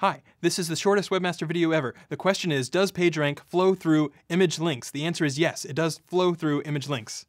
Hi, this is the shortest webmaster video ever. The question is, does PageRank flow through image links? The answer is yes, it does flow through image links.